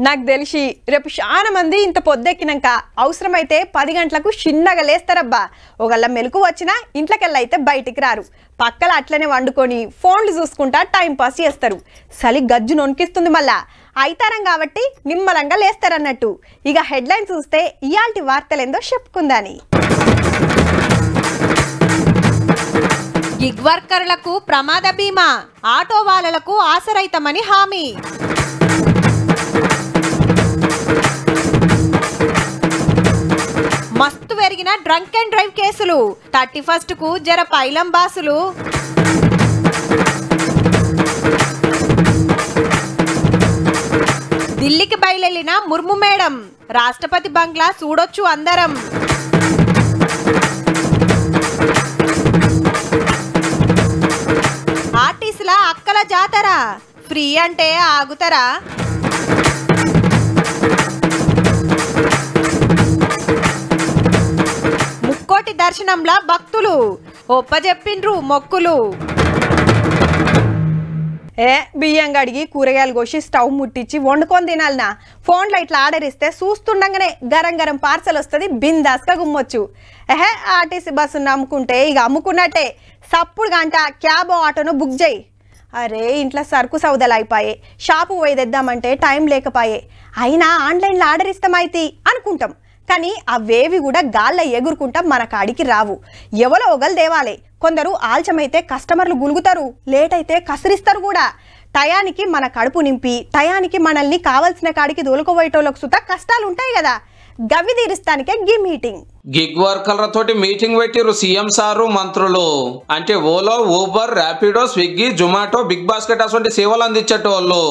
నాకు తెలిసి రేపు చాలా మంది ఇంత పొద్దెక్కినాక అవసరమైతే పది గంటలకు చిన్నగా లేస్తారబ్బా. ఒకళ్ళ మెలకు వచ్చినా ఇంట్లోకెళ్ళైతే బయటికి రారు. పక్కల అట్లనే వండుకొని ఫోన్లు చూసుకుంటా టైంపాస్ చేస్తారు. చలి గజ్జు నొనికిస్తుంది మళ్ళా. అయితారం కాబట్టి నిమ్మలంగా లేస్తారన్నట్టు. ఇక హెడ్లైన్ చూస్తే ఇయాల్టి వార్తలేందో చెప్పుకుందాని. గిగ్ వర్కర్లకు ప్రమాద బీమా. ఆటో వాళ్ళకు ఆసరైతమని హామీ. మస్తు పెరిగిన డ్రంక్ అండ్ డ్రైవ్ కేసులు. థర్టీ ఫస్ట్కు జర పైలం బాసులు. ఢిల్లీకి బయలుదేరిన ముర్ము మేడం. రాష్ట్రపతి బంగ్లా చూడొచ్చు అందరం. ఆర్టీసీల అక్కల జాతర. ఫ్రీ అంటే ఆగుతారా? ముక్కోటి దర్శనంలా భక్తులు. ఒప్పజెప్పిండ్రు మొక్కులు. ఏ బియ్యం కడిగి కూరగాయలు కోసి స్టవ్ ముట్టించి వండుకొని తినాలనా? ఫోన్లో ఇట్లా ఆర్డర్ ఇస్తే చూస్తుండగానే గరం గరం పార్సల్ వస్తుంది బిందాస్గా గుమ్మొచ్చు. ఎహే ఆర్టీసీ బస్సు నమ్ముకుంటే ఇక అమ్ముకున్నట్టే. సప్పుడు గంట క్యాబ్ ఆటోను బుక్ చేయి. అరే ఇంట్లో సరుకు సౌదలు అయిపోయాయి షాపు పోయి తెద్దామంటే టైం లేకపోయే. అయినా ఆన్లైన్లో ఆర్డర్ ఇస్తామైతి అనుకుంటాం. కానీ అవేవి కూడా గాల్లో ఎగురుకుంటా మన కాడికి రావు. ఎవరో ఒకరు దేవాలే కొందరు ఆల్చమైతే కస్టమర్లు గులుగుతారు లేట్ అయితే కసిరిస్తారు కూడా. టయానికి మన కడుపు నింపి టయానికి మనల్ని కావలసిన కాడికి దొలకపోయేటోళ్ళకు సుత కష్టాలు ఉంటాయి కదా. గవి తీరుస్తానికే గీ మీటింగ్. గిగ్ వర్కర్ల తోటి మీటింగ్ పెట్టిరు సీఎం సారు మంత్రులు. అంటే Ola Uber Rapido Swiggy Zomato big basket అటువంటి సేవలు అందించేటోళ్ళు.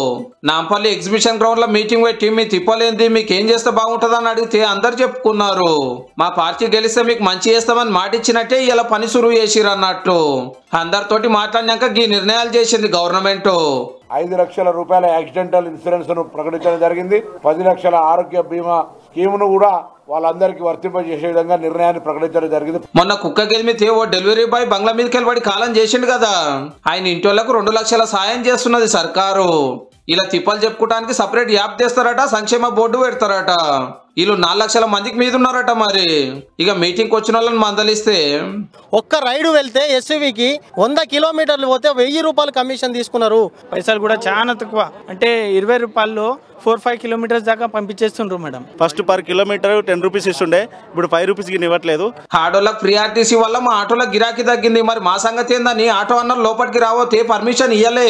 నాంపల్లి ఎగ్జిబిషన్ గ్రౌండ్లో మీటింగ్ పెట్టి మీ తిప్పలేంది మీకు ఏం చేస్తే బాగుంటుందని అడిగితే అందరు చెప్పుకున్నారు. మా పార్టీ గెలిస్తే మీకు మంచి చేస్తామని మాట ఇచ్చినట్టే ఇలా పని సురువు చేసిరు అన్నట్టు అందరితోటి మాట్లాడినాక ఈ నిర్ణయాలు చేసింది గవర్నమెంట్. ఐదు లక్షల రూపాయల యాక్సిడెంటల్ ఇన్సూరెన్స్ను ప్రకటించడం జరిగింది. పది లక్షల ఆరోగ్య బీమా స్కీమ్ను కూడా వాళ్ళందరికీ వర్తింపజేసే విధంగా నిర్ణయాన్ని ప్రకటించడం జరిగింది. మొన్న కుక్క గెలిమితే ఓ డెలివరీ బాయ్ బంగ్లా మీదకి వెళ్ళబడి కాలం చేసిండు కదా. ఆయన ఇంటోళ్ళకు రెండు లక్షల సాయం చేస్తున్నది సర్కారు. ఇలా తిప్పలు చెప్పుకోవడానికి సపరేట్ యాప్ తెస్తారట సంక్షేమ బోర్డు పెడతారట. వీళ్ళు నాలుగు లక్షల మందికి మీద ఉన్నారట మరి. ఇక మీటింగ్కి వచ్చిన వాళ్ళని మందలిస్తే. ఒక్క రైడు వెళ్తే ఎస్యూవికి వంద కిలోమీటర్లు పోతే వెయ్యి రూపాయలు కమిషన్ తీసుకున్నారు. పైసలు కూడా చాలా తక్కువ. అంటే ఇరవై రూపాయల్లో ఫోర్ ఫైవ్ కిలోమీటర్స్ దాకా పంపించేస్తుండ్రు madam. First per kilometre ten rupees ఇస్తుండే ఇప్పుడు ఫైవ్ రూపీస్కి ఇవ్వట్లేదు. ఆటోలకు ఫ్రీ ఆర్టీసీ వల్ల మా ఆటోలకు గిరాకీ తగ్గింది. మరి మా సంగతి ఏందని ఆటో అన్నారు లోపలికి రావతే పర్మిషన్ ఇయ్యలే.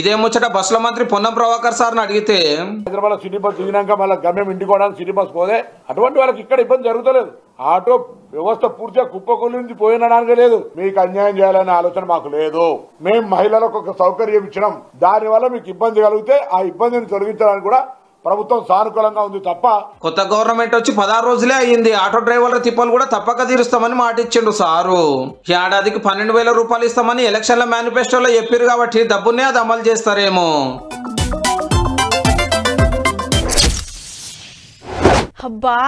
ఇదే ముచ్చట బస్సుల మంత్రి పొన్నం ప్రభాకర్ సార్ని అడిగితే హైదరాబాద్ సిటీ బస్ దిగినాక మళ్ళీ గమ్యం ఇంటికి సిటీ బస్ పోదే. అటువంటి వాళ్ళకి ఇక్కడ ఇబ్బంది జరుగుతలేదు. ఆటో వ్యవస్థ పూర్తిగా కుప్పకొలింది పోయినడానికి లేదు. మీకు అన్యాయం చేయాలనే ఆలోచన మాకు లేదు. మేము మహిళలకు ఒక సౌకర్యం ఇచ్చినాం. దానివల్ల మీకు ఇబ్బంది కలిగితే ఆ ఇబ్బందిని తొలగించడానికి కూడా ప్రభుత్వం సానుకూలంగా ఉంది తప్ప కొత్త గవర్నమెంట్ వచ్చి పదహారు రోజులే అయ్యింది. ఆటో డ్రైవర్ల తిప్పలు కూడా తప్పక తీరుస్తామని మాట ఇచ్చిండు సారు. ఏడాదికి పన్నెండు వేల రూపాయలు ఇస్తామని ఎలక్షన్ల మేనిఫెస్టోలో చెప్పారు కాబట్టి డబ్బునే అది అమలు చేస్తారేమో. అబ్బా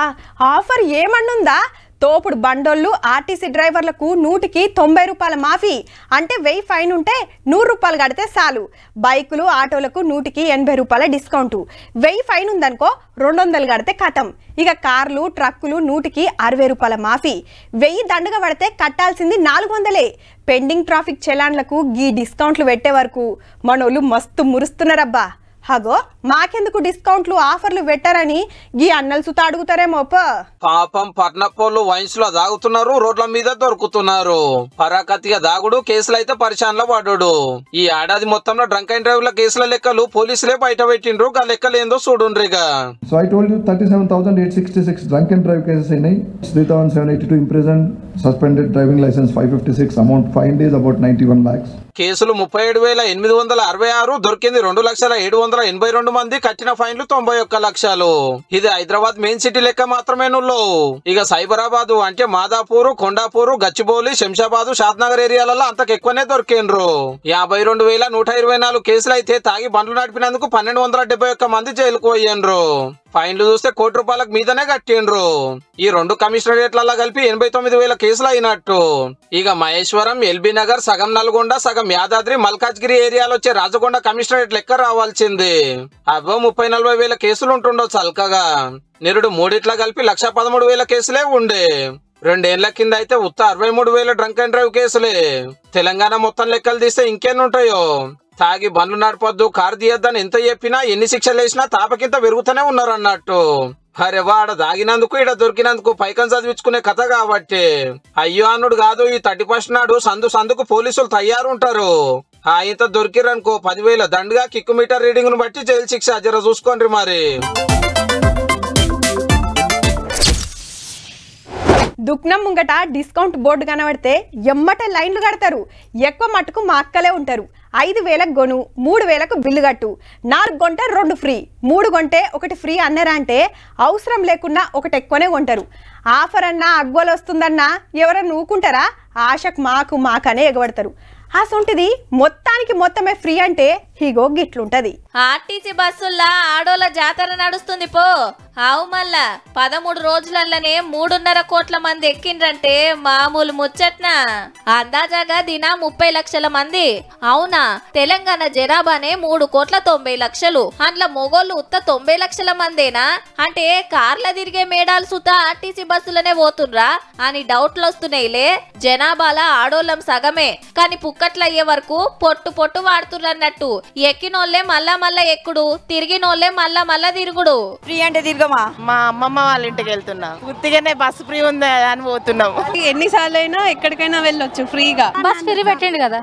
ఆఫర్ ఏమన్నుందా? తోపుడు బండోళ్ళు ఆర్టీసీ డ్రైవర్లకు నూటికి తొంభై రూపాయల మాఫీ. అంటే వెయ్యి ఫైన్ ఉంటే నూరు రూపాయలు కడితే చాలు. బైకులు ఆటోలకు నూటికి ఎనభై రూపాయల డిస్కౌంట్. వెయ్యి ఫైన్ ఉందనుకో రెండు వందలు కడితే కథం ఇక కార్లు ట్రక్కులు నూటికి అరవై రూపాయల మాఫీ. వెయ్యి దండగా పడితే కట్టాల్సింది నాలుగు వందలే. పెండింగ్ ట్రాఫిక్ చలాన్లకు గీ డిస్కౌంట్లు పెట్టే వరకు మనోళ్ళు మస్తు మురుస్తున్నారబ్బా. హగో మాకెందుకు డిస్కౌంట్లు ఆఫర్లు పెట్టారని గీ అన్నలు సుత అడుగుతారేమో పాపం పట్నపోళ్ళు వైన్స్లో దాగుతున్నారు రోడ్ల మీద దొరుకుతున్నారు. పరాకతిగా దాగుడు కేసులు అయితే పరిశాన్లో పడుడు ఈ ఏడాది మొత్తంలో డ్రంక్ అండ్ డ్రైవ్ల కేసుల లెక్కలు పోలీసులే బయట పెట్టిండ్రు గా లెక్కలేందో చూడుండ్రిగా So I told you 37,866 drunk and drive cases in 3,782 imprisoned, suspended driving license 556, amount fined is about 91 lakhs. కేసులు ముప్పై ఏడు వేల ఎనిమిది వందల అరవై ఆరు దొరికింది రెండు లక్షల ఏడు వందల ఎనభై రెండు మంది కట్టిన ఫైన్లు తొంభై ఒక్క లక్షలు. ఇది హైదరాబాద్ మెయిన్ సిటీ లెక్క మాత్రమే నుల్లో. ఇక సైబరాబాద్ అంటే మాదాపూర్ కొండాపూర్ గచ్చిబౌలి శంషాబాద్ షాద్నగర్ ఏరియాలలో అంతకు ఎక్కువనే దొరికిండ్రు. యాభై రెండు వేల నూట ఇరవై నాలుగు కేసులు అయితే తాగి బండ్లు నడిపినందుకు పన్నెండు వందల డెబ్బై ఒక్క మంది జైలుకు పోయిండ్రు. ఫైన్లు చూస్తే కోటి రూపాయలకు మీదనే కట్టిండ్రు. ఈ రెండు కమిషనరేట్లలో కలిపి ఎనభై తొమ్మిది వేల కేసులు అయినట్టు. ఇక మహేశ్వరం ఎల్బీ నగర్ సగం నల్గొండ సగం యాదాద్రి మల్కాజ్గిరి ఏరియాలో వచ్చే రాజగొండ కమిషనరేట్ లెక్క రావాల్సింది. అవో ముప్పై నలభై వేల కేసులు ఉంటుండవు చల్కగా. నిరుడు మూడిట్లా కలిపి లక్ష పదమూడు వేల కేసులే ఉండే. రెండేళ్ళ కింద అయితే ఉత్త అరవై మూడు వేల డ్రంక్ అండ్ డ్రైవ్ కేసులే. తెలంగాణ మొత్తం లెక్కలు తీస్తే ఇంకేనుంటాయో ఉంటాయో తాగి బండ్లు నడపొద్దు కారు తీయొద్దని ఎంత చెప్పినా ఎన్ని శిక్షలు వేసినా తాపకింత పెరుగుతూనే ఉన్నారు అన్నట్టు అరే వాడ దాగినందుకు ఈడ దొరికినందుకు పైకం చదివించుకునే కథ కాబట్టి. అయ్యో అన్నుడు కాదు ఈ థర్టీ ఫస్ట్ నాడు సందు సందుకు పోలీసులు తయారుంటారు ఆ ఇంత దొరికిరనుకో పదివేల దండగా కిక్కు మీటర్ రీడింగ్ను బట్టి జైలు శిక్ష జర చూసుకోండి మరి. దుక్నం ముంగట డిస్కౌంట్ బోర్డు కనబడితే ఎమ్మట లైన్లు కడతారు. ఎక్కువ మటుకు మా అక్కలే ఉంటారు. ఐదు వేలకు గొను మూడు వేలకు బిల్లు కట్టు. నాలుగు కొంటే రెండు ఫ్రీ మూడు కొంటే ఒకటి ఫ్రీ అన్నారా అంటే అవసరం లేకున్నా ఒకటి ఎక్కువనే కొంటారు. ఆఫర్ అన్నా అగ్గోలు వస్తుందన్నా ఎవరన్నా ఊకుంటారా? ఆశకు మాకు మాకనే ఎగబడతారు. అసొంటిది మొత్తానికి మొత్తమే ఫ్రీ అంటే ఇగో గిట్లుంటది. ఆర్టీసీ బస్సుల్లా ఆడోళ్ళ జాతర నడుస్తుంది పో. అవు మళ్ళా పదమూడు రోజులల్లనే మూడున్నర కోట్ల మంది ఎక్కిండ్రంటే మామూలు ముచ్చట్నా? అందాజాగా దినా ముప్పై లక్షల మంది. అవునా? తెలంగాణ జనాభానే మూడు కోట్ల తొంభై లక్షలు. అందులో మొగోళ్ళు ఉత్త తొంభై లక్షల మందేనా? అంటే కార్ల తిరిగే మేడాలు సుత ఆర్టీసీ బస్సులనే పోతుండ్రా? అని డౌట్లు వస్తున్నాయిలే. జనాభాల ఆడోళ్ళం సగమే. కానీ పుక్కట్లయ్యే వరకు పొట్టు పొట్టు వాడుతున్నట్టు ఎక్కినోళ్ళే మళ్ళా మళ్ళా ఎక్కుడు తిరిగినోళ్ళే మళ్ళా మళ్ళా తిరుగుడు. ఫ్రీ అంటే తిరగమా? మా అమ్మమ్మ వాళ్ళ ఇంటికి వెళ్తున్నా. ఉత్తిగానే బస్సు ఫ్రీ ఉంది అని పోతున్నాం ఎన్నిసార్లు అయినా ఎక్కడికైనా వెళ్ళొచ్చు ఫ్రీగా. బస్ ఫ్రీ పెట్టిండు కదా?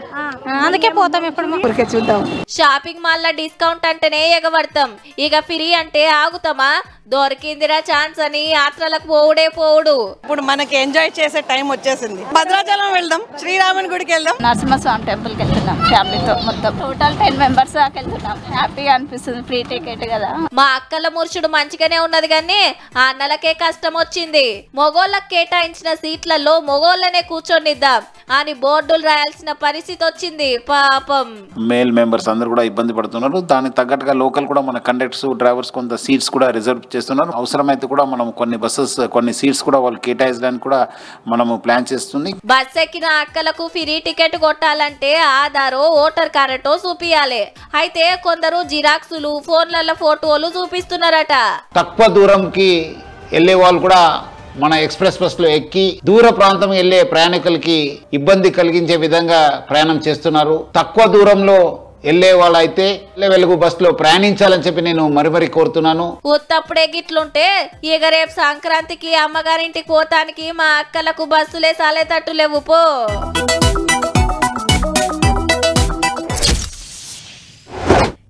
అందుకే పోతాం ఎప్పుడు చూద్దాం. షాపింగ్ మాల్లో డిస్కౌంట్ అంటేనే ఎగబడతాం. ఇక ఫ్రీ అంటే ఆగుతామా? దొరికిందిరా ఛాన్స్ అని యాత్రలకు పోవుడే పోవుడు. ఇప్పుడు మనకి ఎంజాయ్ చేసే టైం వచ్చేసింది. భద్రాచలం వెళ్దాం శ్రీరాముని గుడికి వెళ్దాం. నరసింహస్వామి టెంపుల్కి వెళ్తున్నాం ఫ్యామిలీతో మొత్తం. టోటల్ టెన్ మెంబర్స్ దాకా వెళ్తున్నాం. హ్యాపీగా అనిపిస్తుంది ఫ్రీ టికెట్ కదా. మా అక్కల మురుషుడు మంచిగానే ఉన్నది కానీ ఆ అన్నలకే కష్టం వచ్చింది. మొగోళ్ళకి కేటాయించిన సీట్లలో మొగోళ్ళనే కూర్చొనిద్దాం. అని బోర్డులు రాయాల్సిన పరిస్థితి వచ్చింది. పాపం. మేల్ మెంబర్స్ అందరూ కూడా ఇబ్బంది పడుతున్నారు. దానికి తగ్గట్టుగా లోకల్ కూడా మన కండక్టర్స్ డ్రైవర్స్ కొంత సీట్స్ కూడా రిజర్వ్ చేస్తున్నారు. అవసరమైతే కూడా మనం కొన్ని బస్సెస్ కొన్ని సీట్స్ కూడా వాళ్ళు కేటాయించడానికి కూడా మనము ప్లాన్ చేస్తుంది. బస్ ఎక్కిన అక్కలకు ఫ్రీ టికెట్ కొట్టాలంటే ఆధారో ఓటర్ కార్డటో చూపియాలి. అయితే కొందరు జిరాక్సులు ఫోన్లలో ఫోటోలు చూపిస్తున్నారట. తక్కువ దూరంకి వెళ్ళే వాళ్ళు కూడా మన ఎక్స్ప్రెస్ బస్సులో ఎక్కి దూర ప్రాంతం వెళ్ళే ప్రయాణికులకి ఇబ్బంది కలిగించే విధంగా ప్రయాణం చేస్తున్నారు. తక్కువ దూరంలో వెళ్ళే వాళ్ళైతే వెలుగు బస్సులో ప్రయాణించాలని చెప్పి నేను మరి మరి కోరుతున్నాను. కొత్తప్పుడే గిట్లుంటే ఇక రేపు సంక్రాంతికి అమ్మగారింటికి పోతానికి మా అక్కలకు బస్సులే సాలేతట్టు లేవు పో.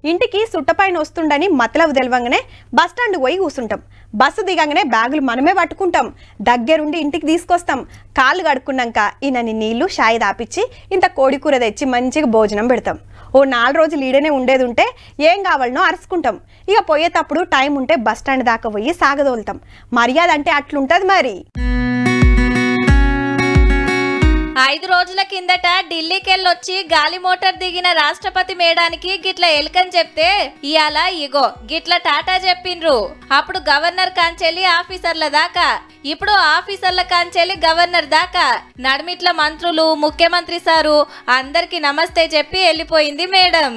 ఇంటికి సుట్టపైన వస్తుండని మతలవు తెలవంగానే బస్ స్టాండ్ పోయి కూర్చుంటాం బస్సు దిగంగానే బ్యాగులు మనమే పట్టుకుంటాం. దగ్గరుండి ఇంటికి తీసుకొస్తాం. కాళ్ళు కడుక్కున్నాక ఈయనని నీళ్ళు షాయి దాపిచ్చి ఇంత కోడి కూర తెచ్చి మంచిగా భోజనం పెడతాం. ఓ నాలుగు రోజులు ఈడనే ఉండేది ఉంటే ఏం కావాలనో అరుచుకుంటాం. ఇక పోయేటప్పుడు టైం ఉంటే బస్ స్టాండ్ దాకా పోయి సాగదోలుతాం. మర్యాద అంటే అట్లుంటది మరి. ఐదు రోజుల కిందట ఢిల్లీకి వెళ్ళొచ్చి గాలి మోటార్ దిగిన రాష్ట్రపతి మేడానికి గిట్ల ఎలుకని చెప్తే ఇయాల ఇగో గిట్ల టాటా చెప్పిండ్రు. అప్పుడు గవర్నర్ కాంచెల్లి ఆఫీసర్ల దాకా. ఇప్పుడు ఆఫీసర్ల కాంచెల్లి గవర్నర్ దాకా. నడిమిట్ల మంత్రులు ముఖ్యమంత్రి సారు అందరికి నమస్తే చెప్పి వెళ్ళిపోయింది మేడం.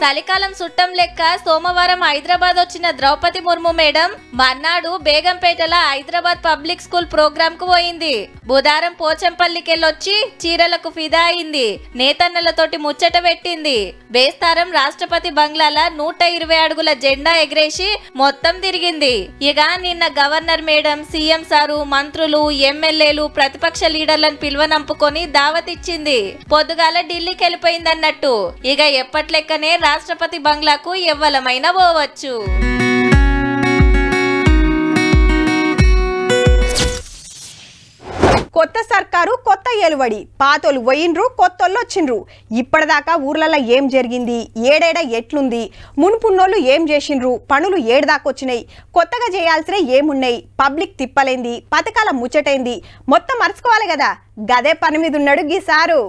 చలికాలం చుట్టం లెక్క సోమవారం హైదరాబాద్ వచ్చిన ద్రౌపది ముర్ము మేడం మర్నాడు బేగంపేటల హైదరాబాద్ పబ్లిక్ స్కూల్ ప్రోగ్రామ్కు పోయింది. బుధారం పోచంపల్లికెళ్ళొచ్చి చీరలకు ఫిదా అయింది. నేతన్నలతోటి ముచ్చట పెట్టింది. బేస్తారం రాష్ట్రపతి బంగ్లాల నూట ఇరవై అడుగుల జెండా ఎగరేసి మొత్తం తిరిగింది. ఇక నిన్న గవర్నర్ మేడం సీఎం సారు మంత్రులు ఎమ్మెల్యేలు ప్రతిపక్ష లీడర్లను పిలువనంపుకొని దావతిచ్చింది. పొద్దుగాల ఢిల్లీకి వెళ్ళిపోయిందన్నట్టు ఇక ఎప్పట్లెక్కనే రాష్ట్రపతి బంగ్లాకు ఎవ్వలమైన పోవచ్చు. కొత్త సర్కారు కొత్త ఏలువడి పాతోలు పోయిండ్రు కొత్తోళ్ళు వచ్చిండ్రు. ఇప్పటిదాకా ఊర్లలో ఏం జరిగింది? ఏడేడ ఎట్లుంది? మునుపున్నోళ్ళు ఏం చేసిండ్రు? పనులు ఏడుదాకా వచ్చినాయి కొత్తగా చేయాల్సిన ఏమున్నాయి పబ్లిక్ తిప్పలేంది పథకాల ముచ్చటైంది. మొత్తం మర్చుకోవాలి కదా గదే పని మీద ఉన్నాడు గీసారు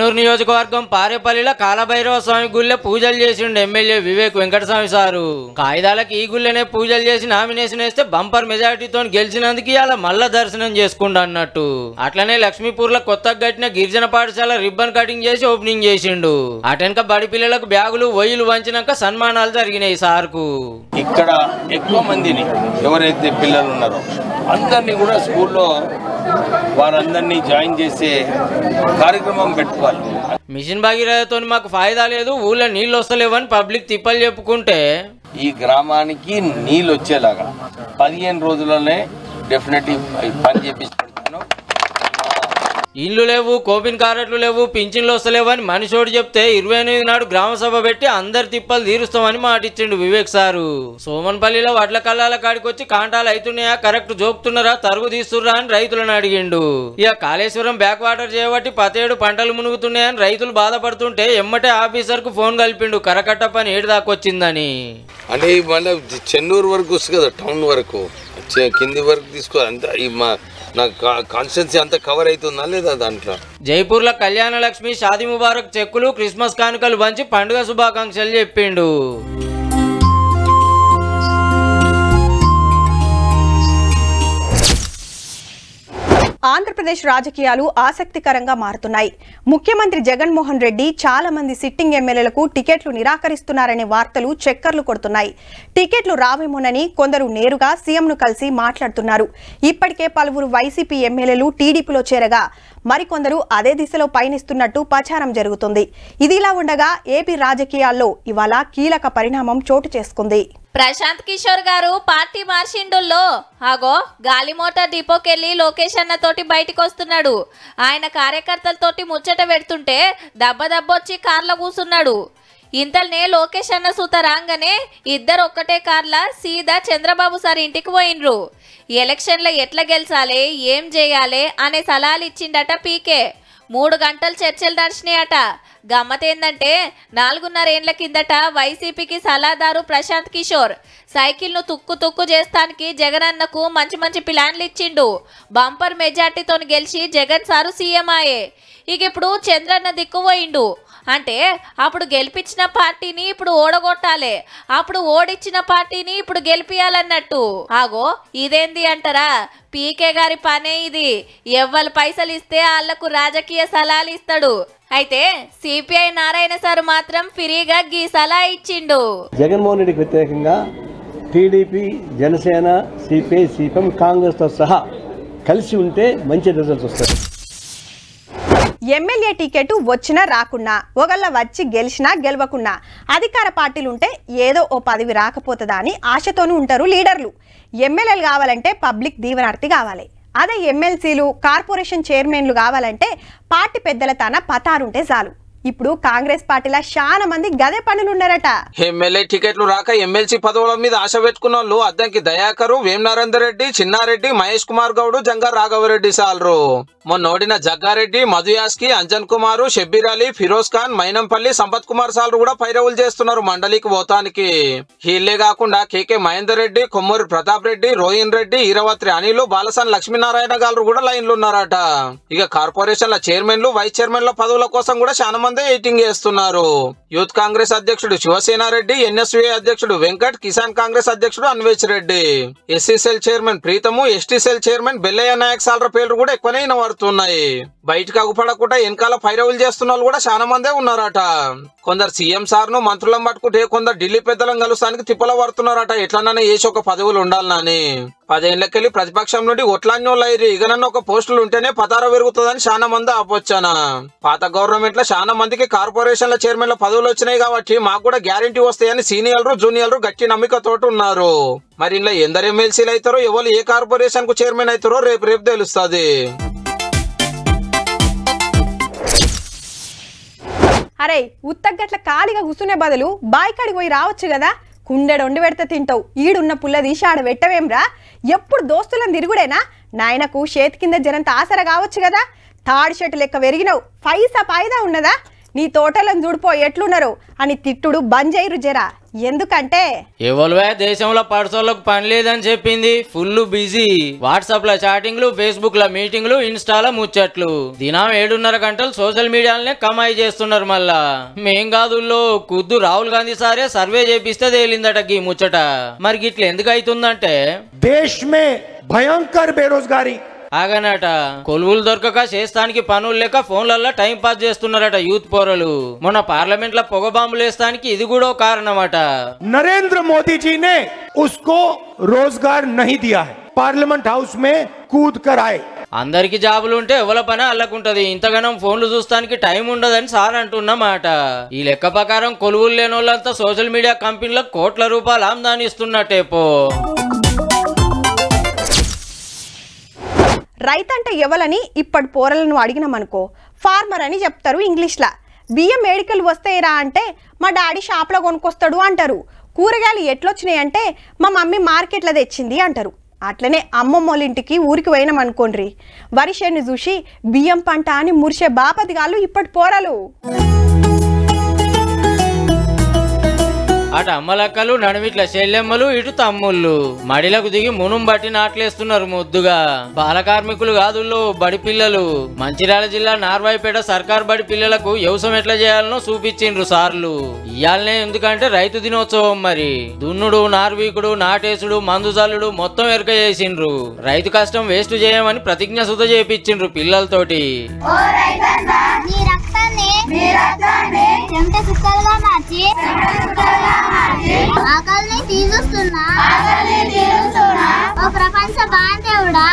చెన్నూరు నియోజకవర్గం పారేపల్లిలో కాలభైరవ స్వామి గుళ్ళె పూజలు చేసిండు ఎమ్మెల్యే వివేక్ వెంకటస్వామి సారు. కాయిదాలకు ఈ గుళ్ళెనే పూజలు చేసి నామినేషన్ వేస్తే బంపర్ మెజారిటీతో గెలిచినందుకు ఇలా మళ్ళా దర్శనం చేసుకుండా అన్నట్టు. అట్లనే లక్ష్మీపూర్లో కొత్తగా కట్టిన గిరిజన పాఠశాల రిబ్బన్ కటింగ్ చేసి ఓపెనింగ్ చేసిండు. అటెనక బడి పిల్లలకు బ్యాగులు వయ్యులు వంచినాక సన్మానాలు జరిగినాయి సార్కు. ఇక్కడ ఎక్కువ మందిని ఎవరైతే పిల్లలు ఉన్నారో అందరినీ కూడా స్కూల్లో వారందరినీ జాయిన్ చేసే కార్యక్రమం పెట్టుకోవాలి. మిషన్ భగీరథతో మాకు ఫాయిదా లేదు ఊళ్ళో నీళ్ళు వస్తలేవని పబ్లిక్ తిప్పలు చెప్పుకుంటే. ఈ గ్రామానికి నీళ్ళు వచ్చేలాగా పదిహేను రోజుల్లోనే డెఫినెట్లీ పని చేపిస్తాను ఇల్లు లేవు కోపిన్ కారెట్లు లేవు పింఛన్లు వస్తలేవు అని మనిషోడు చెప్తే ఇరవై ఎనిమిది నాడు గ్రామ సభ పెట్టి అందరి తిప్పలు తీరుస్తామని మాటిచ్చిండు వివేక్ సారు. సోమన్పల్లిలో వడ్ల కళ్ళాల కాడికి వచ్చి కాంటాలు అవుతున్నాయా కరెక్ట్ జోపుతున్నారా తరుగు తీస్తుర్రా అని రైతులను అడిగిండు. ఇక కాళేశ్వరం బ్యాక్ వాటర్ చేయబట్టి పతేడు పంటలు మునుగుతున్నాయని రైతులు బాధపడుతుంటే ఎమ్మటే ఆఫీసర్కు ఫోన్ కలిపిండు. కరకట్ట పని ఏడు దాకొచ్చిందని అంటే మళ్ళీ చెన్నూరు వరకు వస్తుంది కదా టౌన్ వరకు. కింది వరకు తీసుకోవాలి. అంత ఈ మా నాకు కాన్స్టిట్యున్సీ అంతా కవర్ అవుతుందా లేదా దాంట్లో? జైపూర్లో కళ్యాణ లక్ష్మి షాది ముబారక్ చెక్కులు క్రిస్మస్ కానుకలు పంచి పండుగ శుభాకాంక్షలు చెప్పిండు. ఆంధ్రప్రదేశ్ రాజకీయాలు ఆసక్తికరంగా మారుతున్నాయి. ముఖ్యమంత్రి జగన్మోహన్ రెడ్డి చాలా మంది సిట్టింగ్ ఎమ్మెల్యేలకు టికెట్లు నిరాకరిస్తున్నారనే వార్తలు చక్కర్లు కొడుతున్నాయి. టికెట్లు రావేమోనని కొందరు నేరుగా సీఎంను కలిసి మాట్లాడుతున్నారు. ఇప్పటికే పలువురు వైసీపీ ఎమ్మెల్యేలు టీడీపీలో చేరగా మరికొందరు అదే దిశలో పయనిస్తున్నట్టు ప్రచారం జరుగుతుంది. ఇదిలా ఉండగా ఏపీ రాజకీయాల్లో ఇవాళ కీలక పరిణామం చోటు చేసుకుంది. ప్రశాంత్ కిషోర్ గారు పార్టీ మార్చిండుల్లో. ఆగో గాలి మోటార్ డిపోకెళ్ళి లోకేష్ అన్న తోటి బయటికి వస్తున్నాడు ఆయన కార్యకర్తలతోటి ముచ్చట పెడుతుంటే దెబ్బ దెబ్బొచ్చి కార్లో కూసున్నాడు. ఇంతల్నే లోకేష్ అన్న సూత రాగానే ఇద్దరు ఒక్కటే కార్ల సీదా చంద్రబాబు సార్ ఇంటికి పోయినరు ఎలక్షన్లో ఎట్లా గెలిచాలి ఏం చేయాలి అనే సలహాలు ఇచ్చిండట పీకే. మూడు గంటలు చర్చలు నడిచినాయట. గమ్మతేందంటే నాలుగున్నర ఏండ్ల కిందట వైసీపీకి సలహాదారు ప్రశాంత్ కిషోర్. సైకిల్ను తుక్కు తుక్కు చేస్తానికి జగన్ అన్నకు మంచి మంచి ప్లాన్లు ఇచ్చిండు. బంపర్ మెజార్టీతో గెలిచి జగన్ సారు సీఎం అయ్యే ఇక ఇప్పుడు చంద్రన్న దిక్కుపోయిండు అంటే అప్పుడు గెలిపించిన పార్టీని ఇప్పుడు ఓడగొట్టాలి. అప్పుడు ఓడిచ్చిన పార్టీని ఇప్పుడు గెలిపియాలన్నట్టు. ఆగో ఇదేంది అంటారా? పీకే గారి పనే ఇది. ఎవ్వరు పైసలు ఇస్తే వాళ్ళకు రాజకీయ సలహాలు ఇస్తాడు అయితే సిపిఐ నారాయణ సార్ మాత్రం ఫ్రీగా గీ సలహా ఇచ్చిండు. జగన్మోహన్ రెడ్డికి వ్యతిరేకంగా టీడీపీ జనసేన సిపిఐ సిపిఎం కాంగ్రెస్తో సహా కలిసి ఉంటే మంచి రిజల్ట్స్ వస్తాయి. ఎమ్మెల్యే టికెట్ వచ్చినా రాకున్నా ఒకళ్ళ వచ్చి గెలిచినా గెలవకున్నా అధికార పార్టీలు ఉంటే ఏదో ఓ పదవి రాకపోతుందా అని ఆశతోనూ ఉంటారు లీడర్లు. ఎమ్మెల్యేలు కావాలంటే పబ్లిక్ దీవనార్థి కావాలి. అదే ఎమ్మెల్సీలు కార్పొరేషన్ చైర్మన్లు కావాలంటే పార్టీ పెద్దల తన పతారుంటే చాలు. ఇప్పుడు కాంగ్రెస్ పార్టీలో చాలా మంది గదే పనులు ఉన్నారట ఎమ్మెల్యే టికెట్లు రాక ఎమ్మెల్సీ పదవుల మీద ఆశ పెట్టుకున్న వాళ్ళు అద్దంకి దయాకరు వేమనారాయణ రెడ్డి చిన్నారెడ్డి మహేష్ కుమార్ గౌడ్ జంగా రాఘవరెడ్డి సాల్రు. మొన్న ఓడిన జగ్గారెడ్డి మధుయాస్కి అంజన్ కుమార్ షబ్బీర్ అలీ ఫిరోజ్ ఖాన్ మైనంపల్లి సంపత్ కుమార్ సార్లు కూడా పైరవులు చేస్తున్నారు మండలికి పోతానికి. హీల్లే కాకుండా కేకే మహేందర్ రెడ్డి కొమ్మూరి ప్రతాప్ రెడ్డి రోహిన్ రెడ్డి ఈరవత్రి అనిలు బాలసాని లక్ష్మీనారాయణ గారు కూడా లైన్లు ఉన్నారట. ఇక కార్పొరేషన్ల చైర్మన్లు వైస్ చైర్మన్ల పదవుల కోసం కూడా చాలా మంది ఎయిటింగ్ చేస్తున్నారు. యూత్ కాంగ్రెస్ అధ్యక్షుడు శివసేనారెడ్డి ఎన్ఎస్వి అధ్యక్షుడు వెంకట్ కిసాన్ కాంగ్రెస్ అధ్యక్షుడు Anvesh Reddy. SC cell chairman Preetam ST cell chairman Bellaiah Naik సాలర పేర్లు కూడా ఎక్కువనే వినబడుతున్నాయి. బయటకు అగుపడకుండా వెనకాల పైరవులు చేస్తున్న వాళ్ళు కూడా చాలా మందే ఉన్నారట. కొందరు సీఎం సార్ను మంత్రులను పట్టుకుంటే కొందరు ఢిల్లీ పెద్దలను కలుస్తానికి తిప్పల పడుతున్నారట ఎట్లనన్నా ఏసి ఒక పదవులు ఉండాలని పదేళ్ళకెళ్ళి ప్రతిపక్షం నుండి ఒట్లాన్యోళ్ళు అయ్యి ఇగనన్న ఒక పోస్టులు ఉంటేనే పతార పెరుగుతుందని చాలా మంది ఆపొచ్చానా? పాత గవర్నమెంట్లో చాలా మందికి కార్పొరేషన్ల చైర్మన్ల పదవులు వచ్చినాయి కాబట్టి మాకు కూడా గ్యారంటీ వస్తాయని సీనియర్లు జూనియర్లు గట్టి నమ్మికతోటి ఉన్నారు. మరి ఇలా ఎందరు ఎమ్మెల్సీలు అవుతారో ఎవరు ఏ కార్పొరేషన్కు చైర్మన్ అవుతారో రేపు రేపు తెలుస్తుంది. అరే ఉత్తగ్గట్ల ఖాళీగా కూసునే బదులు బాయికాడికి పోయి రావచ్చు కదా. కుండెడు వండి పెడితే తింటావు. ఈడున్న పుల్ల తీసి ఆడ పెట్టవేంరా? ఎప్పుడు దోస్తులను తిరుగుడేనా నాయనకు చేతి కింద జనంత ఆసర కావచ్చు కదా. థర్డ్ షర్ట్ లెక్క పెరిగినావు పైసా పాయిదా ఉన్నదా? నీ తోటలను చూడిపో ఎట్లున్నారు? అని తిట్టుడు బంద్ చేయరు జరా. ఎందుకంటే? ఎవరివే దేశంలో పర్సన్లకు పని లేదని చెప్పింది. Full busy. వాట్సాప్లో చాటింగ్లు ఫేస్బుక్లో మీటింగ్లు ఇన్స్టాలో ముచ్చట్లు. దినం ఏడున్నర గంటలు సోషల్ మీడియాలనే కమాయి చేస్తున్నారు మళ్ళా. మేం కాదుల్లో కుద్దు రాహుల్ గాంధీ సారే సర్వే చేపిస్తే తేలిందట గీ ముచ్చట. మరి గిట్ల ఎందుకు అవుతుందంటే దేశ్ భయంకర్ బేరోజ్గారీ. ఆగనట. కొలువులు దొరకక చేస్తానికి పనులు లేక ఫోన్లలో టైం పాస్ చేస్తున్నారట యూత్ పోరలు. మొన్న పార్లమెంట్లో పొగబాంబులేస్తానికి ఇది కూడా కారణమట. నరేంద్ర మోదీజీనే ఉస్కో రోజ్గార్ నహి దియా పార్లమెంట్ హౌస్ మే కూద్ కరాయ్ అందరికి జాబులు ఉంటే ఎవల పని అల్లకుంటది. ఇంతగానం ఫోన్లు చూస్తానికి టైం ఉండదని సార్ అంటున్నమాట. ఈ లెక్క ప్రకారం కొలువులు లేని వాళ్ళంతా సోషల్ మీడియా కంపెనీలకు కోట్ల రూపాయలు ఆమ్దానిస్తున్నట్టేపో. రైతంటే ఎవలని ఇప్పటి పోరలను అడిగినామనుకో ఫార్మర్ అని చెప్తారు ఇంగ్లీష్లా. బియ్యం మేడికలు వస్తాయిరా అంటే మా డాడీ షాప్లో కొనుక్కొస్తాడు అంటారు. కూరగాయలు ఎట్లొచ్చినాయి అంటే మా మమ్మీ మార్కెట్లో తెచ్చింది అంటారు. అట్లనే అమ్మమ్మోళ్ళ ఇంటికి ఊరికి పోయినాం అనుకోండ్రి వరి చేను చూసి బియ్యం పంట అని మురిసే బాపతిగాళ్ళు ఇప్పటి పోరలు. అటు అమ్మలక్కలు నడుమిట్ల చెల్లెమ్మలు ఇటు తమ్ముళ్ళు. మడిలకు దిగి మునుం బట్టి నాట్లేస్తున్నారు ముద్దుగా. బాల కార్మికులు కాదుల్లో బడి పిల్లలు. మంచిర్యాల జిల్లా నార్వాయిపేట సర్కార్ బడి పిల్లలకు వ్యవసాయం ఎట్లా చేయాలనో చూపించిండ్రు సార్లు. ఇయాలనే ఎందుకంటే రైతు దినోత్సవం మరి. దున్నుడు నార్వీకుడు నాటేసుడు మందు జల్లుడు మొత్తం ఎరక చేసిండ్రు. రైతు కష్టం వేస్ట్ చేయమని ప్రతిజ్ఞ సుత చేపించిండ్రు పిల్లలతోటి. చెమట సుక్కలుగా మార్చి ఆకలిని తీరుస్తున్నా. ఓ ప్రపంచ బాంధవుడా.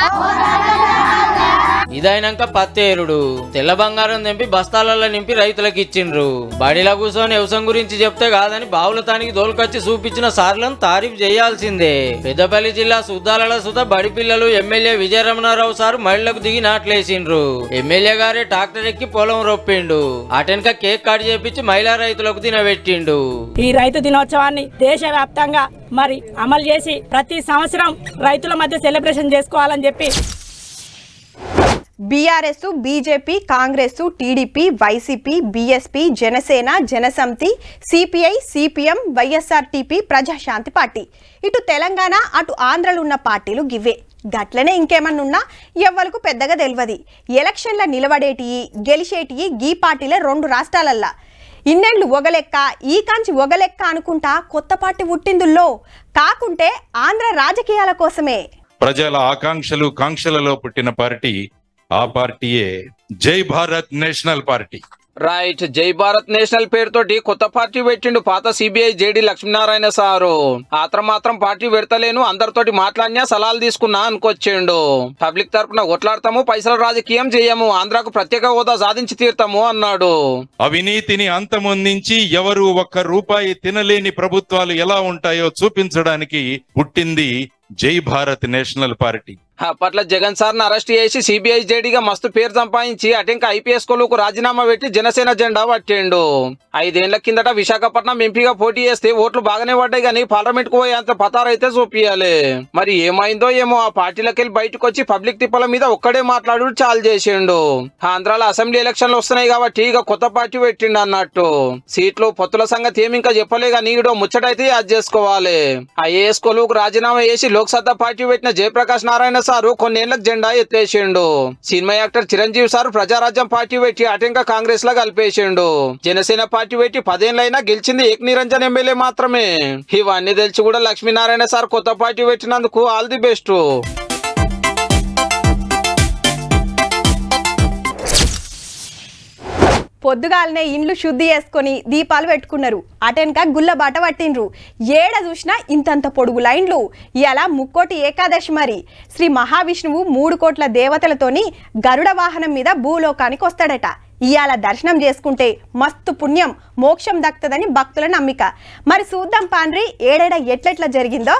ఇదైనాక పత్తేరుడు తెల్ల బంగారం తెంపి బస్తాలలో నింపి రైతులకు ఇచ్చిండ్రు. బడిలో కూర్చొని వ్యవసాయం గురించి చెప్తే కాదని బావుల తానికి దోలుకొచ్చి చూపించిన సార్లను తారీఫ్ చేయాల్సిందే. పెద్దపల్లి జిల్లా సుద్దాలలో సుత బడి పిల్లలు ఎమ్మెల్యే విజయరమణారావు సార్ మహిళలకు దిగి నాట్లేసిండ్రు. ఎమ్మెల్యే గారే ట్రాక్టర్ ఎక్కి పొలం రొప్పిండు. అటెనక కేక్ కట్ చేపించి మహిళా రైతులకు తినబెట్టిండు. ఈ రైతు దినోత్సవాన్ని దేశవ్యాప్తంగా మరి అమలు చేసి ప్రతి సంవత్సరం రైతుల మధ్య సెలబ్రేషన్ చేసుకోవాలని చెప్పి BRS BJP Congress TDP YCP BSP Janasena Janasamiti CPI CPM YSRTP Prajashanti party. ఇటు తెలంగాణ అటు ఆంధ్రలో ఉన్న పార్టీలు గివే గట్లనే ఇంకేమన్నున్నా ఎవ్వలకు పెద్దగా తెలియదు ఎలక్షన్ల నిలబడేటియి గెలిచేటియి గీ పార్టీల రెండు రాష్ట్రాలల్లా. ఇన్నేళ్ళు ఒగలెక్క ఈ కాంచి ఒగలెక్క అనుకుంటా కొత్త పార్టీ పుట్టిందుల్లో కాకుంటే ఆంధ్ర రాజకీయాల కోసమే. ప్రజల ఆకాంక్షలు కాంక్షలలో పుట్టిన పార్టీ ఆ పార్టీయే. జై భారత్ నేషనల్ పార్టీ. రైట్ జై భారత్ నేషనల్ పేరుతోటి కొత్త పార్టీ పెట్టిండు పాత సిబిఐ జేడి లక్ష్మీనారాయణ సారు. ఆత్రం మాత్రం పార్టీ పెడతలేను అందరితోటి మాట్లాడినా సలహాలు తీసుకున్నా అనుకొచ్చిండు. పబ్లిక్ తరపున కొట్లాడతాము పైసల రాజకీయం చేయము ఆంధ్రాకు ప్రత్యేక హోదా సాధించి తీరుతాము అన్నాడు. అవినీతిని అంతమొందించి ఎవరు ఒక్క రూపాయి తినలేని ప్రభుత్వాలు ఎలా ఉంటాయో చూపించడానికి పుట్టింది జై భారత్ నేషనల్ పార్టీ. అప్పట్లో జగన్ సార్ని అరెస్ట్ చేసి సిబిఐ జేడీగా మస్తు పేరు సంపాదించి అటెంక ఐపీఎస్ కొలుకు రాజీనామా పెట్టి జనసేన జెండా పట్టిండు. ఐదేళ్ళ కిందట విశాఖపట్నం ఎంపీగా పోటీ చేస్తే ఓట్లు బాగానే పడ్డాయి కానీ పార్లమెంట్కు పోయేంత పతారైతే చూపియాలి మరి ఏమైందో ఏమో ఆ పార్టీలకి వెళ్ళి బయటకు వచ్చి పబ్లిక్ తిప్పల మీద ఒక్కడే మాట్లాడు చాలు చేసిండు. ఆంధ్రాలో అసెంబ్లీ ఎలక్షన్లు వస్తున్నాయి కాబట్టి ఇక కొత్త పార్టీ పెట్టిండు అన్నట్టు. సీట్లు పొత్తుల సంగతి ఏమి ఇంకా చెప్పలే కానీ ముచ్చటైతే యాద్ చేసుకోవాలి. ఐఏఎస్ కొలువుకు రాజీనామా చేసి లోక్సత్తా పార్టీ పెట్టిన జయప్రకాష్ నారాయణ సారు కొన్నేళ్ళకు జెండా ఎత్తేసిండు. Cinema actor Chiranjeevi sir Prajarajyam party పెట్టి అటెంక కాంగ్రెస్ లా కలిపేసిండు. జనసేన పార్టీ పెట్టి పదేళ్ళైనా గెలిచింది ఏక్ నిరంజన్ ఎమ్మెల్యే మాత్రమే. ఇవన్నీ తెలిసి కూడా లక్ష్మీనారాయణ సార్ కొత్త పార్టీ పెట్టినందుకు ఆల్ ది బెస్ట్. పొద్దుగాలనే ఇండ్లు శుద్ధి చేసుకొని దీపాలు పెట్టుకున్నారు. అటెనక గుల్లబాట పట్టిండ్రు. ఏడ చూసినా ఇంతంత పొడుగు లైన్లు. ఇలా ముక్కోటి ఏకాదశి మరి. శ్రీ మహావిష్ణువు మూడు కోట్ల దేవతలతోని గరుడ వాహనం మీద భూలోకానికి వస్తాడట. ఇవాళ దర్శనం చేసుకుంటే మస్తు పుణ్యం మోక్షం దక్కుతుందని భక్తుల నమ్మిక. మరి చూద్దాం పాండ్రి ఏడేడ ఎట్లెట్లా జరిగిందో?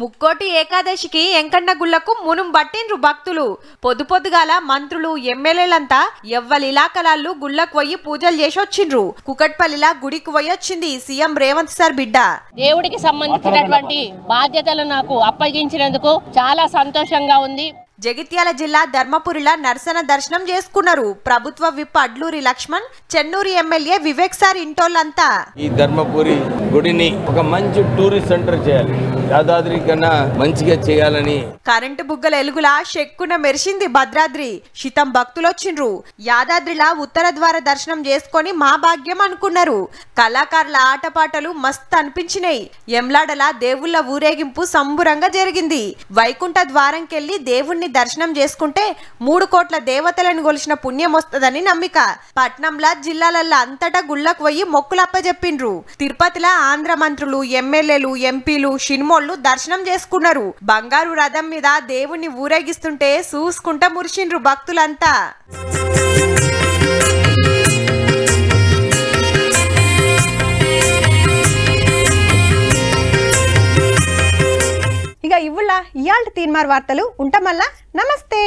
ముక్కోటి ఏకాదశికి ఎంకన్న గుళ్ళకు మునుం పట్టిండ్రు భక్తులు. పొద్దు పొద్దుగాల మంత్రులు ఎమ్మెల్యేలంతా ఎవ్వలి ఇలాకలాళ్ళు గుళ్ళకు పోయి పూజలు చేసొచ్చిండ్రు. కుకట్పల్లిలా గుడికి పోయొచ్చింది సీఎం రేవంత్ సార్ బిడ్డ. దేవుడికి సంబంధించినటువంటి బాధ్యతలు నాకు అప్పగించినందుకు చాలా సంతోషంగా ఉంది. జగిత్యాల జిల్లా ధర్మపురిలా నర్సన దర్శనం చేసుకున్నారు. ప్రభుత్వ whip Adluri Laxman Chennur MLA Vivek sir ఇంటోళ్ళంతా. ఈ ధర్మపురి గుడిని ఒక మంచి టూరిస్ట్ సెంటర్ చేయాలి. యాదాద్రి కన్నా మంచిగా చేయాలని. కరెంటు బుగ్గల ఎలుగుల షెక్కున మెరిసింది భద్రాద్రి. శితం భక్తులొచ్చిండ్రు. యాదాద్రిలా ఉత్తర ద్వార దర్శనం చేసుకొని మా భాగ్యం అనుకున్నారు. కళాకారుల ఆటపాటలు మస్త్ అనిపించినాయి. ఎమ్లాడల దేవుళ్ళ ఊరేగింపు సంబురంగా జరిగింది. వైకుంఠ ద్వారంకెళ్ళి దేవుణ్ణి దర్శనం చేసుకుంటే మూడు కోట్ల దేవతలను గొలిచిన పుణ్యం వస్తుందని నమ్మిక. పట్నంలా జిల్లాలల్లా అంతటా గుళ్ళకు పోయి మొక్కులప్పజెప్పిండ్రు తిరుపతిలా ఆంధ్ర మంత్రులు ఎమ్మెల్యేలు ఎంపీలు వాళ్ళు దర్శనం చేసుకున్నారు. బంగారు రథం మీద దేవుణ్ణి ఊరేగిస్తుంటే చూసుకుంటా మురిసిండ్రు భక్తులంతా. ఇక ఇవ్వుల ఇయాల్టి తీన్మార్ వార్తలు ఉంటామల్లా. నమస్తే.